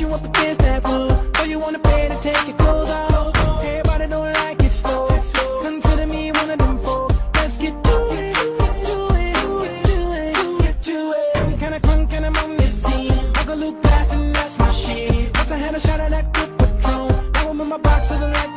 Cause you up against that fool So you wanna pay to take your clothes off? Everybody don't like it slow Consider me one of them folk Let's get to it, do it, do it, do it, do it, do it I'm kinda crunk and I'm on this scene. I go loop fast and that's my shit. Once I had a shot of that good patron Now I'm in my boxes and like